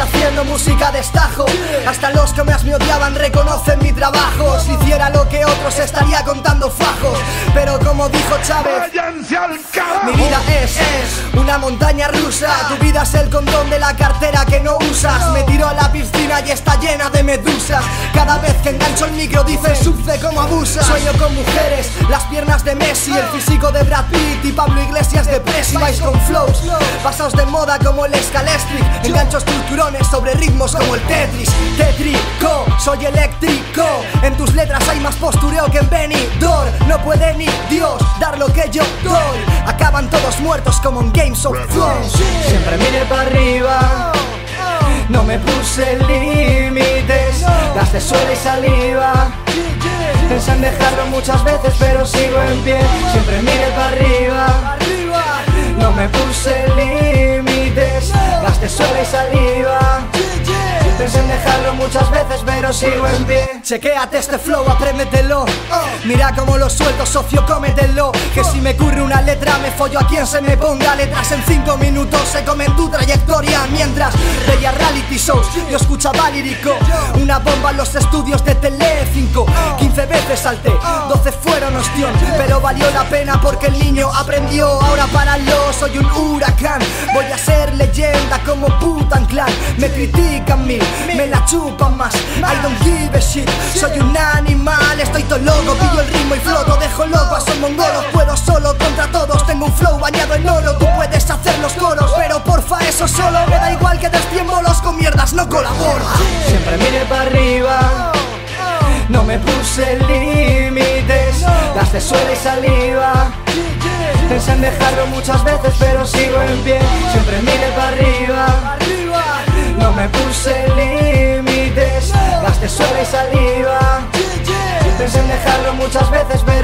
Haciendo música de estajo. Hasta los que más me odiaban reconocen mi trabajo. Si hiciera lo que otros Pero Chávez Mi vida es, es una montaña rusa. Tu vida es el condón de la cartera que no usas. Me tiro a la piscina y está llena de medusas Cada vez que engancho el micro dice suce como abusa Sueño con mujeres, las piernas de Messi El físico de Brad Pitt y Pablo Iglesias de Presi. Vais con flows, pasaos de moda como el Scalestric Engancho estructurones sobre ritmos como el Tetris. Tétrico, soy eléctrico En tus letras hay más postureo que en Benidorm No puede ni Dios dar lo que yo doy. Acaban todos muertos como en Games of Thrones. Siempre mire para arriba. No me puse límites, gasté suelo y saliva. Pensé en dejarlo muchas veces pero sigo en pie. Siempre mire para arriba. No me puse límites. Gasté suelo y saliva Pensé en dejarlo muchas veces pero sigo en pie. Chequéate este flow, apréndetelo. Mira cómo lo suelto, socio, cómetelo. Que si me curre una letra me follo a quien se me ponga letras. En cinco minutos se comen tu trayectoria. Mientras veía reality shows, yo escuchaba lírico. Una bomba en los estudios de Tele 5 15 veces salté, 12 fueron ostión. Pero valió la pena porque el niño aprendió. Ahora páralo, soy un huracán. Voy a ser critican mil, me la chupan más. I don't give a shit, soy un animal Estoy todo loco, pillo el ritmo y floto Dejo loco son mongolos, puedo solo contra todos Tengo un flow bañado en oro, tú puedes hacer los coros Pero porfa eso solo, me da igual que des 100 bolos con mierdas, no colaboro. Siempre mire para arriba. No me puse límites, gasté suelo y saliva. Pensé en dejarlo muchas veces pero sigo en pie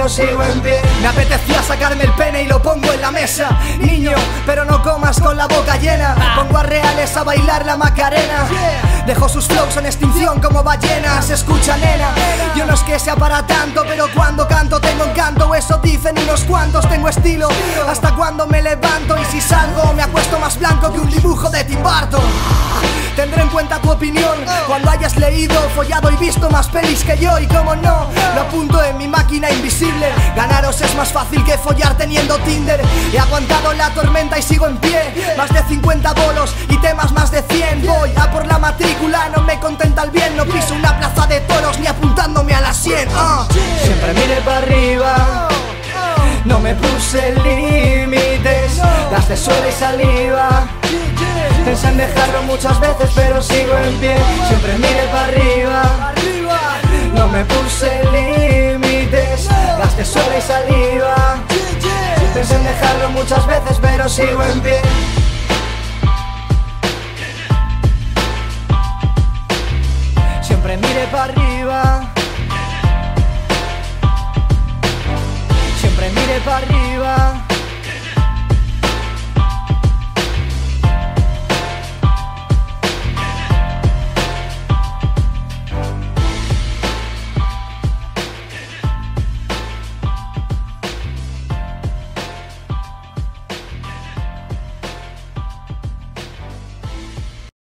Me apetecía sacarme el pene y lo pongo en la mesa. Niño, pero no comas con la boca llena. Pongo a reales a bailar la macarena. Dejo sus flows en extinción como ballenas. Escucha nena, yo no es que sea para tanto Pero cuando canto tengo encanto. Eso dicen unos cuantos, tengo estilo. Hasta cuando me levanto y si salgo Me acuesto más blanco que un dibujo de Tim Burton. Tendré en cuenta tu opinión. Cuando hayas leído, follado y visto más pelis que yo. Y como no, lo apunto invisible. Ganaros es más fácil que follar teniendo Tinder. He aguantado la tormenta y sigo en pie. Más de 50 bolos y temas más de 100 Voy a por la matrícula, no me contenta el bien. No piso una plaza de toros ni apuntándome a la 100 ah. Siempre mire para arriba. No me puse límites, gasté suelo y saliva. Pensé en dejarlo muchas veces pero sigo en pie. Siempre mire para arriba. No me puse límites pero sigo en pie. Siempre mire para arriba. Siempre mire para arriba